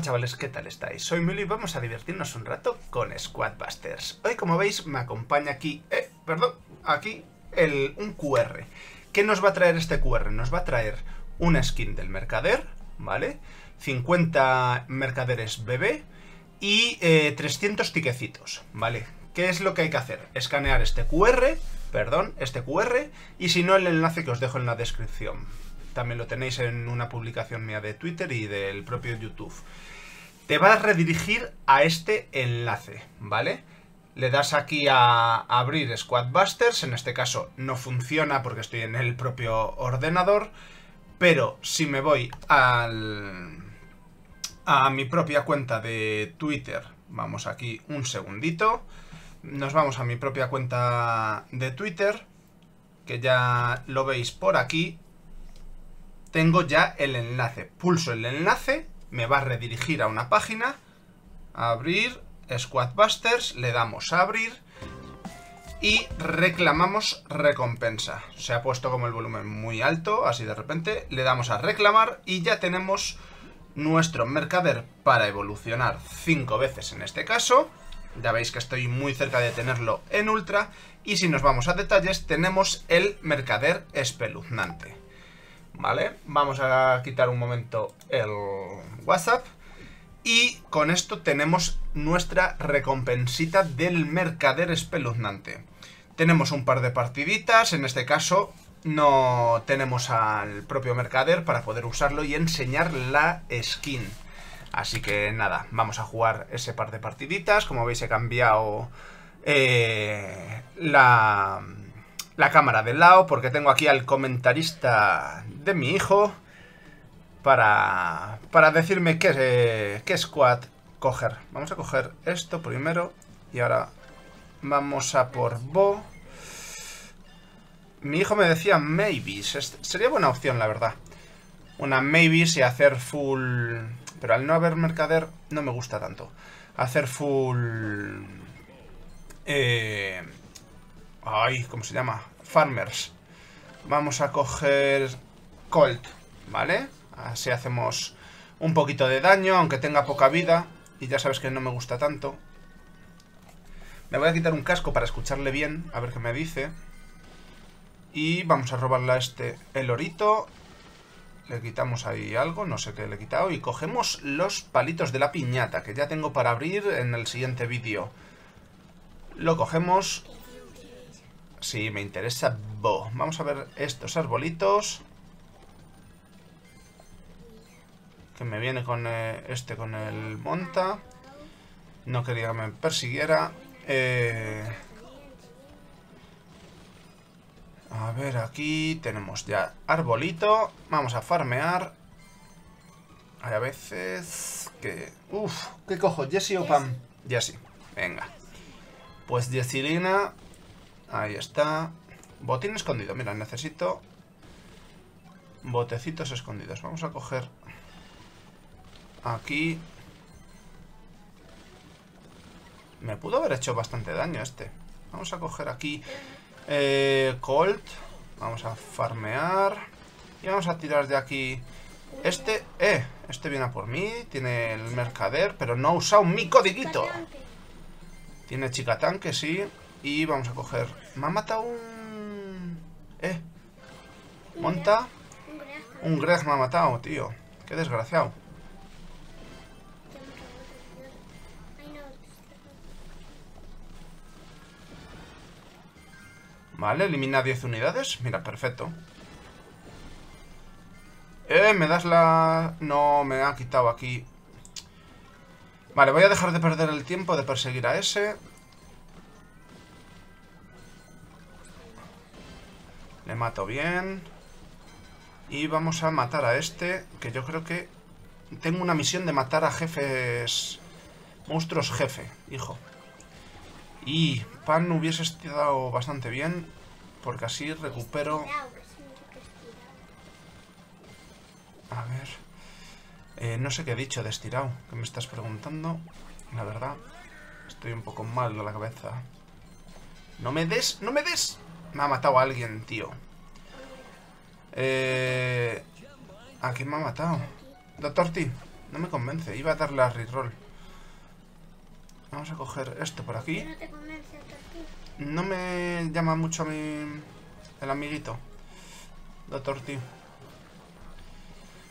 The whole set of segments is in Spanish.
Chavales, ¿qué tal estáis? Soy Milo y vamos a divertirnos un rato con Squadbusters. Hoy, como veis, me acompaña aquí, eh, perdón, aquí el, un QR. ¿Qué nos va a traer este QR? Nos va a traer una skin del mercader, ¿vale? 50 mercaderes bebé y 300 eh, tiquecitos, ¿vale? ¿Qué es lo que hay que hacer? Escanear este QR, perdón, este QR, y si no, el enlace que os dejo en la descripción. También lo tenéis en una publicación mía de Twitter y del propio YouTube. Te va a redirigir a este enlace, ¿vale? Le das aquí a abrir Squadbusters, en este caso no funciona porque estoy en el propio ordenador, pero si me voy al, a mi propia cuenta de Twitter, vamos aquí un segundito, nos vamos a mi propia cuenta de Twitter, que ya lo veis por aquí, tengo ya el enlace. Pulso el enlace, me va a redirigir a una página, abrir, Squadbusters, le damos a abrir y reclamamos recompensa. Se ha puesto como el volumen muy alto, así de repente, le damos a reclamar y ya tenemos nuestro mercader para evolucionar 5 veces en este caso. Ya veis que estoy muy cerca de tenerlo en ultra. Y si nos vamos a detalles, tenemos el mercader espeluznante. ¿Vale? Vamos a quitar un momento el WhatsApp. Y con esto tenemos nuestra recompensita del mercader espeluznante. Tenemos un par de partiditas, en este caso no tenemos al propio mercader para poder usarlo y enseñar la skin. Así que nada, vamos a jugar ese par de partiditas. Como veis he cambiado eh, la, la cámara del lado porque tengo aquí al comentarista de mi hijo para, para decirme qué, qué squad coger. Vamos a coger esto primero y ahora vamos a por Bo. Mi hijo me decía maybes. Sería buena opción, la verdad. Una maybes y hacer full... Pero al no haber mercader no me gusta tanto. Hacer full... Eh... Ay, ¿cómo se llama? Farmers. Vamos a coger Colt, ¿vale? Así hacemos un poquito de daño, aunque tenga poca vida. Y ya sabes que no me gusta tanto. Me voy a quitar un casco para escucharle bien, a ver qué me dice. Y vamos a robarle a este el orito. Le quitamos ahí algo, no sé qué le he quitado. Y cogemos los palitos de la piñata, que ya tengo para abrir en el siguiente vídeo. Lo cogemos Sí, me interesa Bo. Vamos a ver estos arbolitos. Que me viene con eh, este, con el monta. No quería que me persiguiera. Eh, a ver, aquí tenemos ya arbolito. Vamos a farmear. Hay a veces que... Uf, ¿qué cojo? ¿Jessie o Pam? Jessie, venga. Pues Jessilina Ahí está. Botín escondido. Mira, necesito botecitos escondidos. Vamos a coger aquí. Me pudo haber hecho bastante daño este. Vamos a coger aquí eh, Colt. Vamos a farmear. Y vamos a tirar de aquí este. Eh, este viene a por mí. Tiene el mercader, pero no ha usado mi codiguito. Tiene chica tanque, sí. Y vamos a coger... Me ha matado un... Eh. Monta. Un Greg me ha matado, tío. Qué desgraciado. Vale, elimina 10 unidades. Mira, perfecto. Eh, me das la... No, me ha quitado aquí. Vale, voy a dejar de perder el tiempo de perseguir a ese. Le mato bien. Y vamos a matar a este, que yo creo que... Tengo una misión de matar a jefes... Monstruos jefe, hijo. Y Pan hubiese estado bastante bien, porque así recupero... A ver... Eh, no sé qué he dicho de estirado, que me estás preguntando. La verdad, estoy un poco mal de la cabeza. ¡No me des! ¡No me des! Me ha matado a alguien, tío. Eh... ¿A quién me ha matado? Doctor T. No me convence. Iba a darle a reroll. Vamos a coger esto por aquí. ¿No te convence el tortillo? No me llama mucho a mí el amiguito. Doctor T.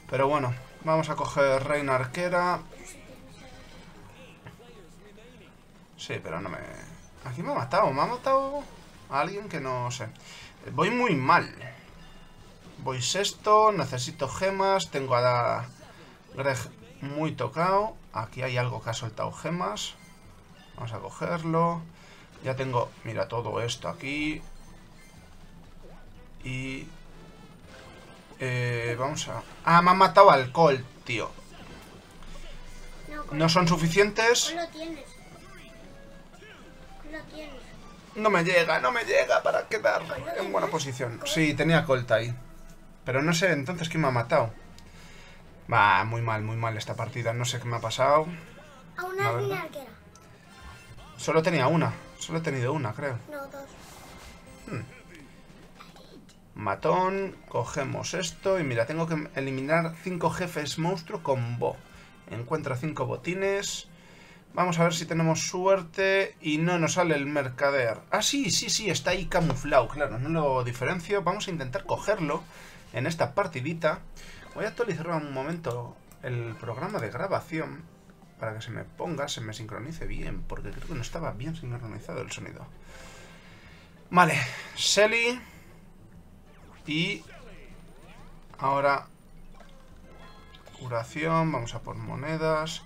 Pero bueno, vamos a coger Reina Arquera. Sí, pero no me... Aquí me ha matado, me ha matado a alguien que no sé. Voy muy mal. Voy sexto, necesito gemas, tengo a Greg muy tocado. Aquí hay algo que ha soltado gemas. Vamos a cogerlo. Ya tengo, mira, todo esto aquí. Y... Eh, vamos a... Ah, me han matado al Colt, tío. No, son suficientes. lo tienes. Lo tienes. No me llega, no me llega para quedar en buena posición. Sí, tenía Colt ahí. Pero no sé entonces quién me ha matado. Va, muy mal, muy mal esta partida. No sé qué me ha pasado. A una arquera. Solo tenía una. Solo he tenido una, creo. No, dos. Matón, cogemos esto y mira, tengo que eliminar cinco jefes monstruo con Bo. Encuentra cinco botines. Vamos a ver si tenemos suerte y no nos sale el mercader. Ah, sí, sí, sí, está ahí camuflado, claro, no lo diferencio. Vamos a intentar cogerlo en esta partidita. Voy a actualizar un momento el programa de grabación para que se me ponga, se me sincronice bien, porque creo que no estaba bien sincronizado el sonido. Vale, Selly. Y ahora curación, vamos a por monedas.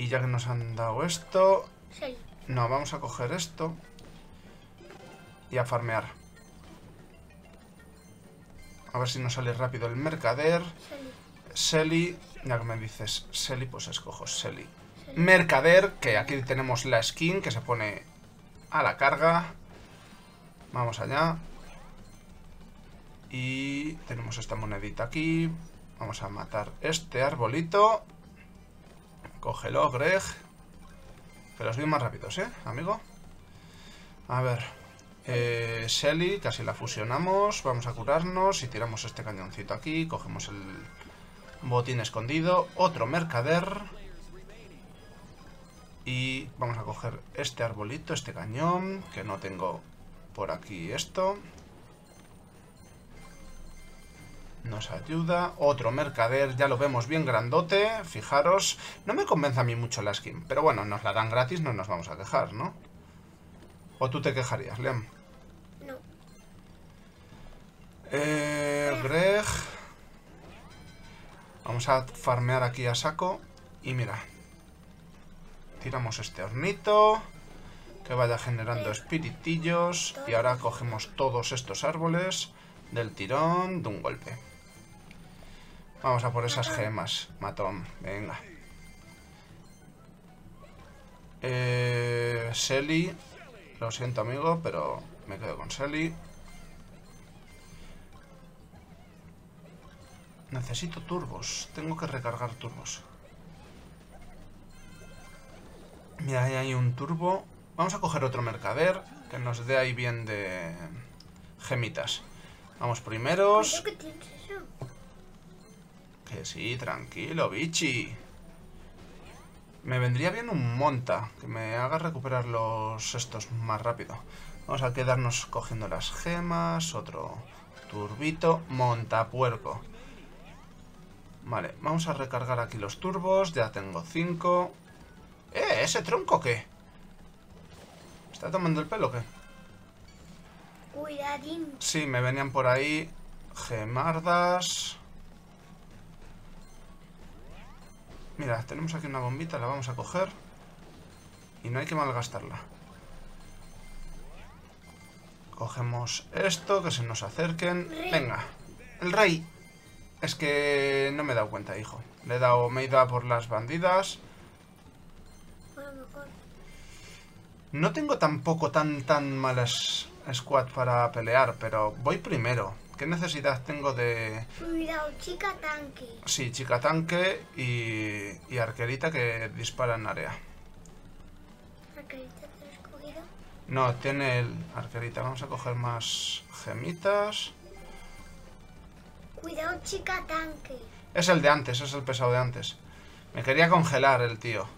Y ya que nos han dado esto, no, vamos a coger esto y a farmear. A ver si nos sale rápido el mercader. Selly, ya que me dices Selly, pues escojo Selly. Mercader, que aquí tenemos la skin que se pone a la carga. Vamos allá. Y tenemos esta monedita aquí. Vamos a matar este arbolito. Cógelo, Greg. Que los vi más rápidos, ¿eh, amigo? A ver. Eh, Shelly, casi la fusionamos. Vamos a curarnos y tiramos este cañoncito aquí. Cogemos el botín escondido. Otro mercader. Y vamos a coger este arbolito, este cañón. Que no tengo por aquí esto. Nos ayuda. Otro mercader, ya lo vemos bien grandote. Fijaros. No me convence a mí mucho la skin. Pero bueno, nos la dan gratis, no nos vamos a quejar, ¿no? ¿O tú te quejarías, Liam? No. Eh, Greg. Vamos a farmear aquí a saco. Y mira. Tiramos este hornito. Que vaya generando espiritillos. Y ahora cogemos todos estos árboles. Del tirón, de un golpe. Vamos a por esas gemas. Matón, venga. Eh, Selly. Lo siento, amigo, pero me quedo con Selly. Necesito turbos. Tengo que recargar turbos. Mira, ahí hay un turbo. Vamos a coger otro mercader que nos dé ahí bien de gemitas. Vamos primeros. ¿Cuánto que sí, tranquilo, bichi. Me vendría bien un monta, que me haga recuperar los estos más rápido. Vamos a quedarnos cogiendo las gemas, otro turbito, montapuerco. Vale, vamos a recargar aquí los turbos, ya tengo cinco. ¡Eh! ¿Ese tronco qué? ¿Está tomando el pelo o qué? Cuidadín. Sí, me venían por ahí gemardas. Mira, tenemos aquí una bombita, la vamos a coger. Y no hay que malgastarla. Cogemos esto, que se nos acerquen. Venga, el rey. Es que no me he dado cuenta, hijo. Le he dado, me he ido a por las bandidas. No tengo tampoco tan tan malas squad para pelear, pero voy primero. ¿Qué necesidad tengo de... Cuidado, chica tanque. Sí, chica tanque y, y arquerita que dispara en área. Arquerita te lo has cogido. No, tiene el arquerita. Vamos a coger más gemitas. Cuidado, chica tanque. Es el de antes, es el pesado de antes. Me quería congelar el tío.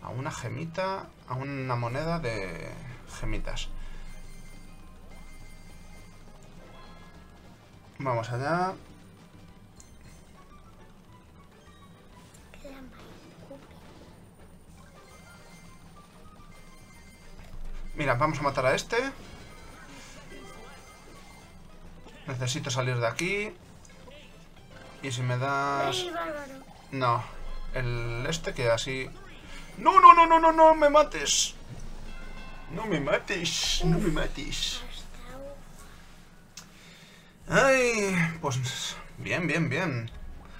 A una gemita, a una moneda de gemitas. Vamos allá. Queda. Mira, vamos a matar a este. Necesito salir de aquí. Y si me das... No. El este que así... No, no, no, no, no, no me mates. No me mates. No me mates. Ay, pues bien, bien, bien.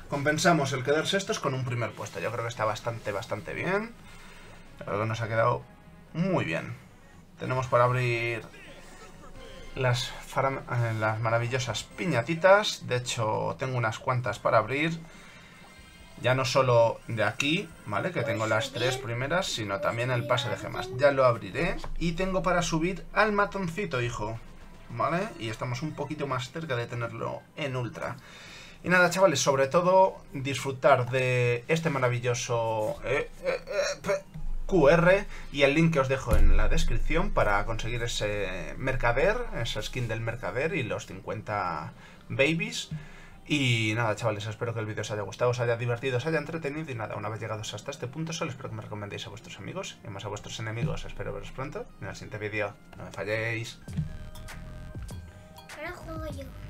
Compensamos el quedarse estos con un primer puesto. Yo creo que está bastante, bastante bien. Creo que nos ha quedado muy bien. Tenemos para abrir las, eh, las maravillosas piñatitas. De hecho, tengo unas cuantas para abrir. Ya no solo de aquí, ¿vale? Que tengo las tres primeras, sino también el pase de gemas. Ya lo abriré. Y tengo para subir al matoncito, hijo. ¿Vale? Y estamos un poquito más cerca de tenerlo en ultra. Y nada, chavales, sobre todo disfrutar de este maravilloso eh, eh, eh, QR y el link que os dejo en la descripción para conseguir ese mercader, esa skin del mercader y los 50 babies. Y nada, chavales, espero que el vídeo os haya gustado, os haya divertido, os haya entretenido y nada, una vez llegados hasta este punto, solo espero que me recomendéis a vuestros amigos y más a vuestros enemigos. Espero veros pronto en el siguiente vídeo. No me falléis. Ahora juego yo.